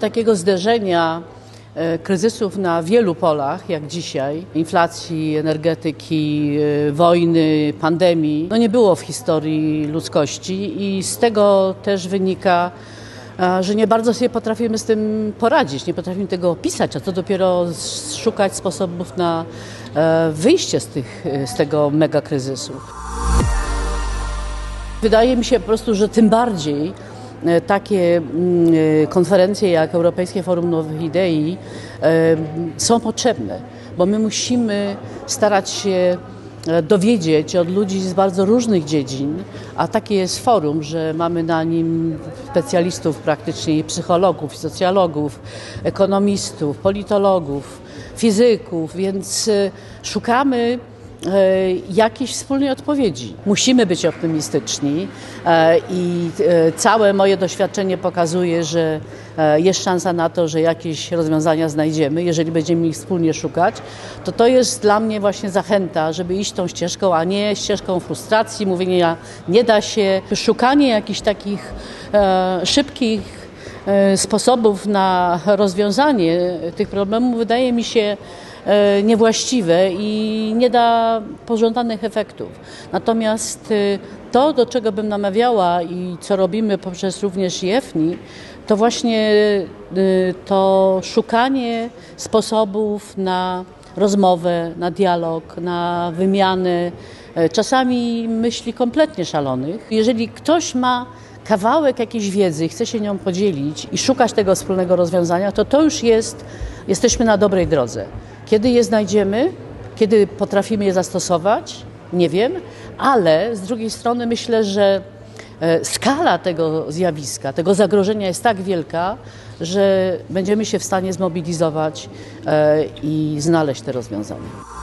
Takiego zderzenia e, kryzysów na wielu polach, jak dzisiaj, inflacji, energetyki, e, wojny, pandemii, no nie było w historii ludzkości i z tego też wynika, e, że nie bardzo sobie potrafimy z tym poradzić, nie potrafimy tego opisać, a to dopiero szukać sposobów na wyjście z, tych, z tego mega kryzysu. Wydaje mi się po prostu, że tym bardziej E, takie mm, e, konferencje jak Europejskie Forum Nowych Idei e, są potrzebne, bo my musimy starać się dowiedzieć od ludzi z bardzo różnych dziedzin, a takie jest forum, że mamy na nim specjalistów praktycznie psychologów, socjologów, ekonomistów, politologów, fizyków, więc szukamy E, jakiejś wspólnej odpowiedzi. Musimy być optymistyczni e, i e, całe moje doświadczenie pokazuje, że jest szansa na to, że jakieś rozwiązania znajdziemy, jeżeli będziemy ich wspólnie szukać, to to jest dla mnie właśnie zachęta, żeby iść tą ścieżką, a nie ścieżką frustracji, mówienia nie da się, szukanie jakichś takich szybkich sposobów na rozwiązanie tych problemów wydaje mi się E, niewłaściwe i nie da pożądanych efektów. Natomiast e, to, do czego bym namawiała i co robimy poprzez również JEFNI, to właśnie e, to szukanie sposobów na rozmowę, na dialog, na wymianę czasami myśli kompletnie szalonych. Jeżeli ktoś ma kawałek jakiejś wiedzy, chce się nią podzielić i szukać tego wspólnego rozwiązania, to to już jest, jesteśmy na dobrej drodze. Kiedy je znajdziemy, kiedy potrafimy je zastosować, nie wiem, ale z drugiej strony myślę, że e, skala tego zjawiska, tego zagrożenia jest tak wielka, że będziemy się w stanie zmobilizować e, i znaleźć te rozwiązania.